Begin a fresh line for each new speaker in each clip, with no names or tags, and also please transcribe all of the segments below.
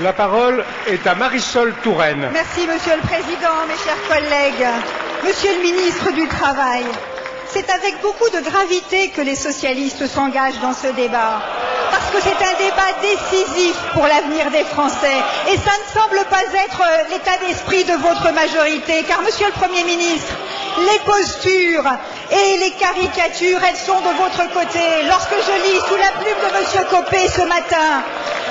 La parole est à Marisol Touraine.
Monsieur le Président, mes chers collègues. Monsieur le ministre du Travail, c'est avec beaucoup de gravité que les socialistes s'engagent dans ce débat. Parce que c'est un débat décisif pour l'avenir des Français. Et ça ne semble pas être euh, l'état d'esprit de votre majorité. Car, Monsieur le Premier ministre, les postures et les caricatures, elles sont de votre côté. Lorsque je lis sous la plume de Monsieur Copé ce matin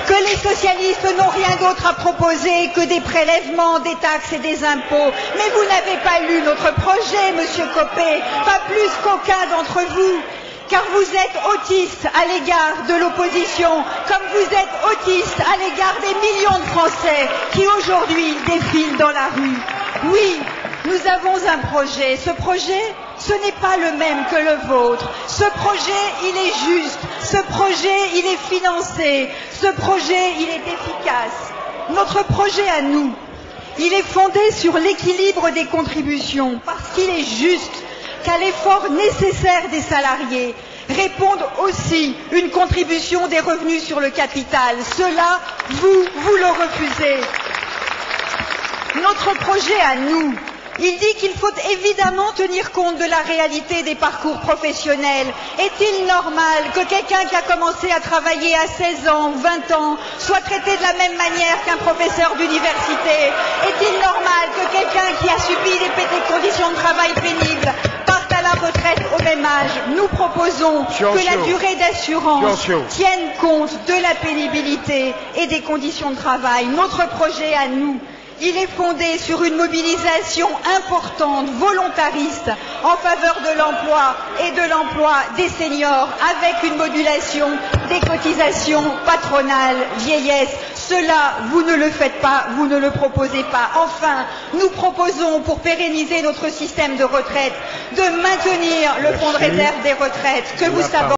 que les socialistes n'ont rien d'autre à proposer que des prélèvements, des taxes et des impôts. Mais vous n'avez pas lu notre projet, Monsieur Copé, pas plus qu'aucun d'entre vous car vous êtes autiste à l'égard de l'opposition, comme vous êtes autiste à l'égard des millions de Français qui aujourd'hui défilent dans la rue. Oui, nous avons un projet. Ce projet, ce n'est pas le même que le vôtre. Ce projet, il est juste. Ce projet, il est financé. Ce projet, il est efficace. Notre projet à nous, il est fondé sur l'équilibre des contributions, parce qu'il est juste qu'à l'effort nécessaire des salariés réponde aussi une contribution des revenus sur le capital. Cela, vous, vous le refusez. Notre projet à nous, il dit qu'il faut évidemment tenir compte de la réalité des parcours professionnels. Est-il normal que quelqu'un qui a commencé à travailler à 16 ans, 20 ans, soit traité de la même manière qu'un professeur d'université? Est-il normal que quelqu'un qui a subi des, des conditions de travail pénibles parte à la retraite au même âge? Nous proposons que la durée d'assurance tienne compte de la pénibilité et des conditions de travail. Notre projet à nous, il est fondé sur une mobilisation importante, volontariste, en faveur de l'emploi et de l'emploi des seniors, avec une modulation des cotisations patronales vieillesse. Cela, vous ne le faites pas, vous ne le proposez pas. Enfin, nous proposons, pour pérenniser notre système de retraite, de maintenir le fonds de réserve des retraites que vous savez.